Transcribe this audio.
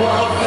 love